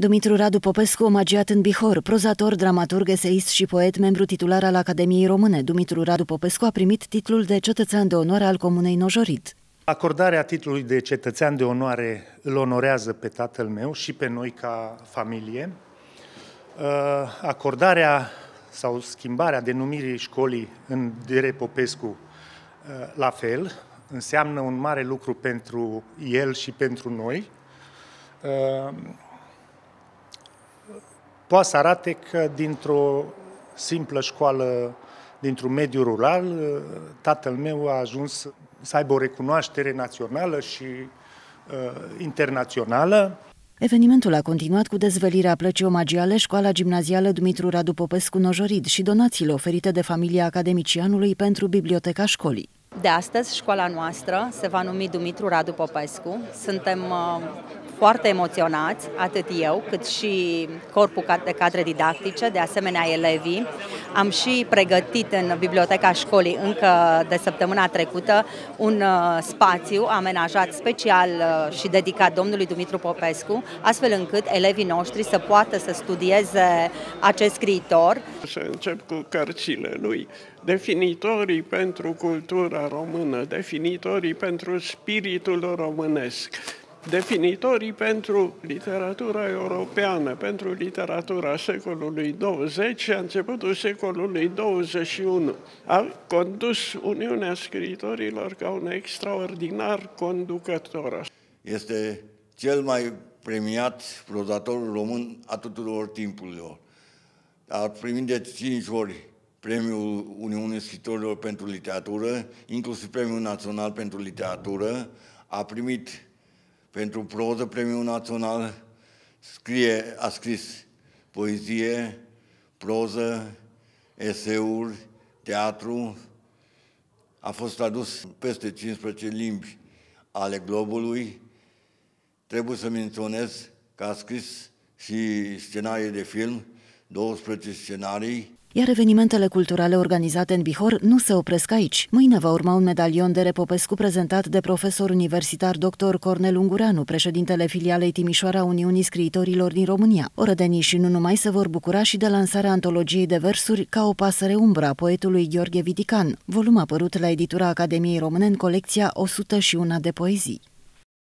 Dumitru Radu Popescu, omagiat în Bihor, prozator, dramaturg, eseist și poet, membru titular al Academiei Române. Dumitru Radu Popescu a primit titlul de cetățean de onoare al Comunei Nojorit. Acordarea titlului de cetățean de onoare îl onorează pe tatăl meu și pe noi ca familie. Uh, acordarea sau schimbarea denumirii școlii în Dere Popescu uh, la fel, înseamnă un mare lucru pentru el și pentru noi. Uh, poate să arate că dintr-o simplă școală dintr-un mediu rural, tatăl meu a ajuns să aibă o recunoaștere națională și uh, internațională. Evenimentul a continuat cu dezvelirea plăcii omagiale Școala Gimnazială Dumitru Radu Popescu Nojorid și donațiile oferite de familia academicianului pentru biblioteca școlii. De astăzi, școala noastră se va numi Dumitru Radu Popescu. Suntem uh, foarte emoționați, atât eu, cât și corpul de cadre didactice, de asemenea elevii. Am și pregătit în biblioteca școlii încă de săptămâna trecută un uh, spațiu amenajat special uh, și dedicat domnului Dumitru Popescu, astfel încât elevii noștri să poată să studieze acest scriitor. Să încep cu cărțile lui, definitorii pentru cultura română, definitorii pentru spiritul românesc definitorii pentru literatura europeană, pentru literatura secolului 20 și a începutul secolului 21. A condus Uniunea Scriitorilor ca un extraordinar conducător. Este cel mai premiat prozator român a tuturor timpurilor. A primit de cinci ori Premiul Uniunii Scriitorilor pentru Literatură, inclusiv Premiul Național pentru Literatură, a primit pentru proză premiul național, scrie, a scris poezie, proză, eseuri, teatru, a fost tradus peste 15 limbi ale globului. Trebuie să menționez că a scris și scenarii de film, 12 scenarii, iar evenimentele culturale organizate în Bihor nu se opresc aici. Mâine va urma un medalion de Repopescu prezentat de profesor universitar dr. Cornel Ungureanu, președintele filialei Timișoara Uniunii Scriitorilor din România. Orădenii și nu numai se vor bucura și de lansarea antologiei de versuri Ca o pasăre umbra, poetului Gheorghe Vitican, volum apărut la editura Academiei Române în colecția 101 de poezii.